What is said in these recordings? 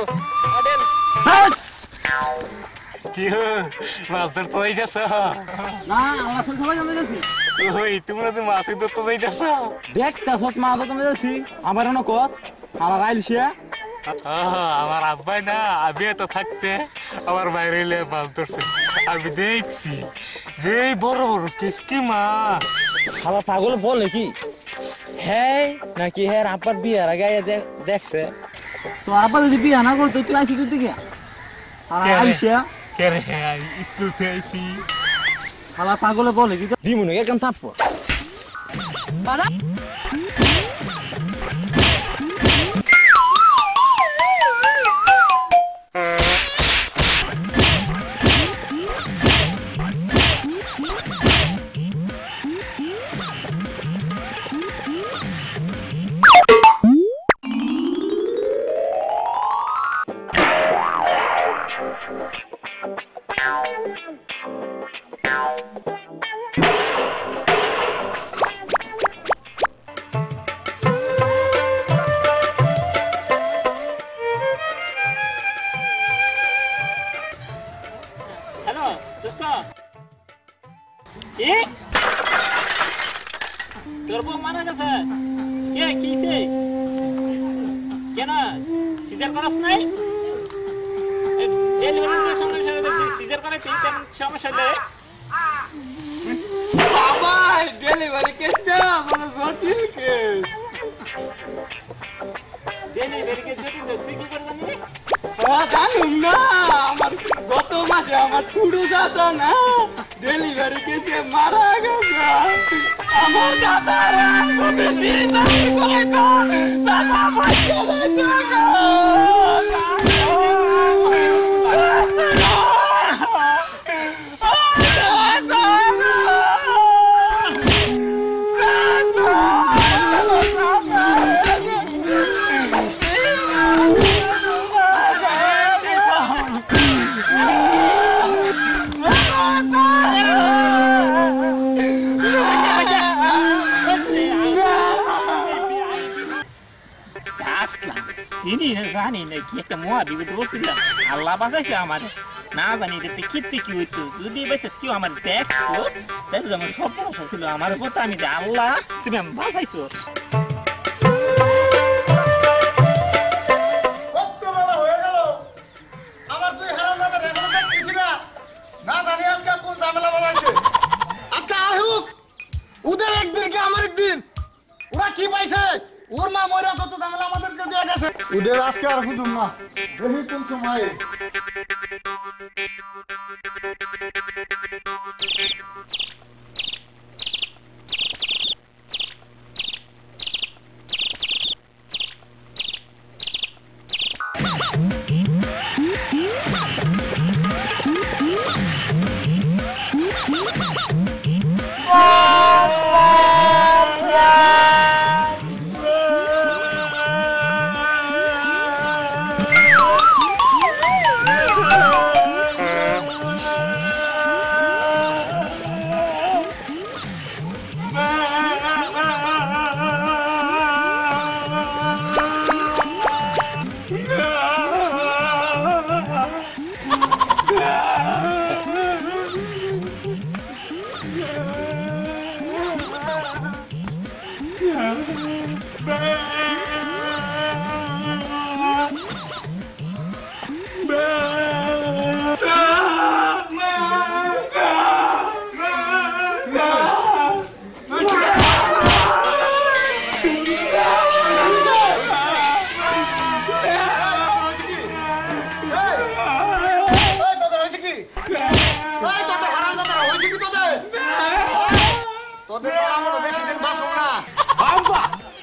চল। আডেন কি হো মাছ ধরতে যাইতেছ? না আল্লাহ সব সবাই জানে যাচ্ছি ওই তোমরা তো মাছ ধরতে যাইতেছ? দেখতা সত মা তো যাচ্ছি আমার এনে কস আমার আইলছিয়া আমার আব্বাই না আমি তো থাকতে। আমার বাইরে এলে মাছ ধরছে। আমি দেখছি যে বড় বড় কেসকি মাছ। খালা পাগল বলে কি? হ্যাঁ নাকি হ্যাঁ আব্বার বিয়ার আগে দেখছে? তো আব্বা যদি বিয়া না করতো তুই আইছি তুই দিকে। আর কে রে? আইলছিয়া কে রে? স্কুল থেকে আইছি খালা পাগলে বলে কি দিমুনি একদম থাপ্পড়। কে কিছে কেন সিজার করাস নাই ডেলিভারির সমস্যা হয়েছে সিজার করে তুই তেমন সমস্যা দেয় আমার ডেলিভারি কেসটা আমার জটিল কেস ডেলিভারি কে যদি দোস্ত তুই কি করবি জানুম না আমার গত মাসে আমার ছুটু দাদা না। ডেলিভারি কেসে মারা গেছে। আমার দাদা আমি চিন্তা করে তো চিনি না জানি না কি একটা মহা বিপদে বসছিলাম আল্লাহ বাঁচাইছে আমার। না জানি এতে কীর্তি কি হইতো। যদি বেঁচেস কেউ আমার দেখতো, তাহলে আমার সব ছিল। আমার কথা আমি যে আল্লাহ, তুমি আমি বাঁচাইছো। না। জানি আজকে কোন ঝামেলা বানাইছে। আজকে আহুক ওদের একদিন কি আমার একদিন? ওরা কি পাইছে? ওর মা মরে কত ঝামেলা আমাদেরকে দিয়ে গেছে ওদের আজকে আর বুঝুন না দেখি কোন সময় তোদের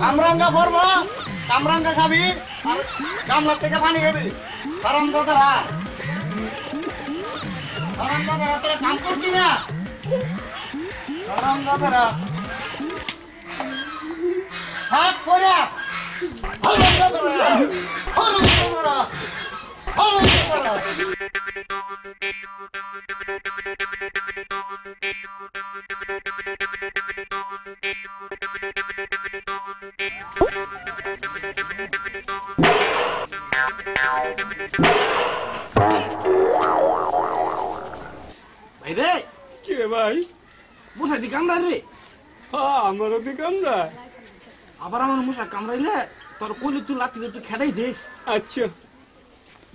কামরাঙ্গা পরব কামরাঙ্গা খাবি, আর কামলার থেকে পানি খাবি। হারাম দাদারা হারাম দাদারা তোরা কাম করবি না। হারাম দাদারা হাত পরে রে কে ভাই? মুসা দি কামড়াই রে। হ্যাঁ আমারও দিকে আমরা আবার আমার মুসা কামড়াইলে? তোর কলি তুই লাতি তুই খেদাই দিস। আচ্ছা।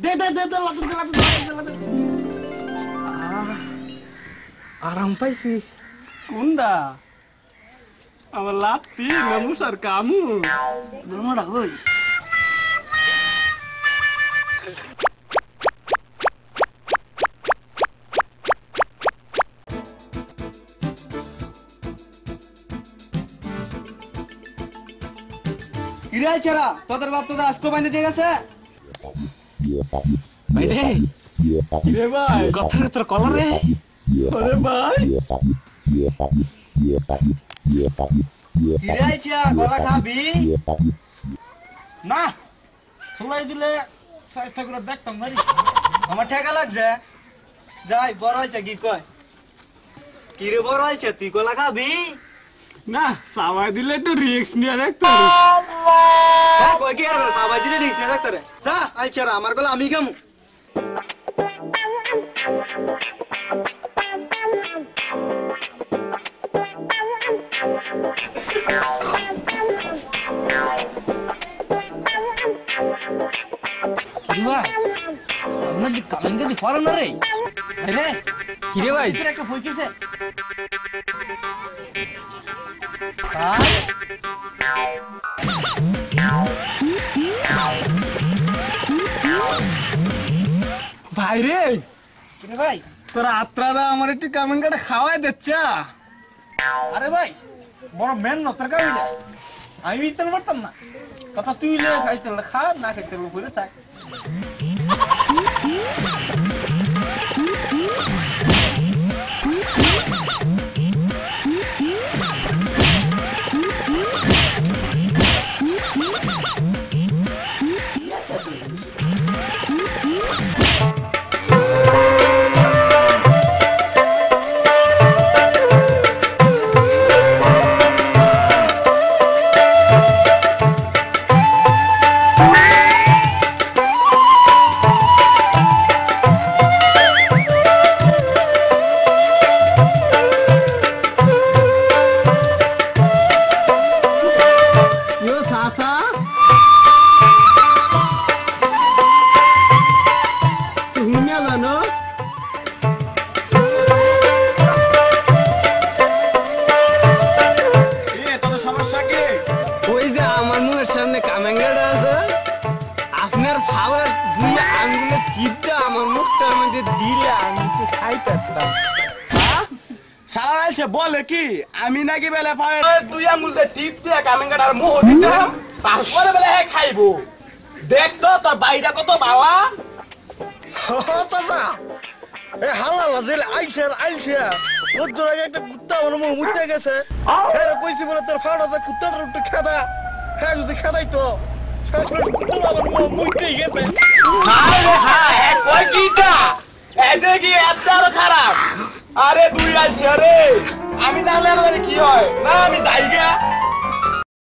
দে দে দে দে লাতি দে লাতি দে লাতি আরাম পাইছি। কোনটা আমার লাতি না মুসার কামু দোনোটা ওই। কিরাই ছাড়া তোদের বাপ তোদের আজকে বাইন্দে দিয়ে গেছে? ভাই রে। রে ভাই। কথা তোর কলার রে। আরে ভাই। গলা খাবি? না। খোলাই দিলে স্বাস্থ্য করে দেখতাম ভাই আমার ঠেকা লাগছে। যাই বড় হয়েছে কি কয়? কিরে বড় হয়েছে তুই গলা খাবি? না সাবাই দিলে একটু রিক্স নিয়ে দেখতে হ্যাঁ কয় কি আর সবাই দিলে রিস না ডাক্তারে যা আই ছাড়া আমার গলা আমি খামু কি ভাই আপনার দি কামেঙ্গে দি ফলো না রে ভাই রে কিরে ভাই? তোর একটা ফইকেছে ভাই ভাই রে কিরে ভাই? তোর আত্রাদা আমার একটু কামেন কাটা খাওয়াই দিচ্ছে। আরে ভাই বড় মেন ন তোর কামিলে আমি ইতে পারতাম না। কথা তুই লে খাইতে খা না খাইতে ঘুরে থাক। জানো? ওই যে আমার মুখের সামনে কামেঙ্গাটা আছে। আপনার ফাওয়ার দুই টিপটা আমার মুখটার মধ্যে দিলে আমি তো খাই পারতাম সারা এসে বলে কি? আমি নাকি বেলা পায় দুই দিয়ে টিপ দিয়ে কামেঙ্গাটার মুখ দিতাম। তারপরে বেলা খাইবো। দেখ তো তোর বাইটা কত বাবা চাচা এ হালা আগে একটা কুত্তা আমার মুখ মুইতে গেছে। হ্যাঁ কইছি বলে তোর ফাড়াতে কুত্তাটার একটু খেদা। হ্যাঁ যদি খেদাই তো। শেষ শেষ কুত্তা আমার মুখ মুইতেই গেছে। হ্যাঁ কিটা এত খারাপ আরে দুই আইছে রে আমি তাহলে কি হয়? না আমি যাই গা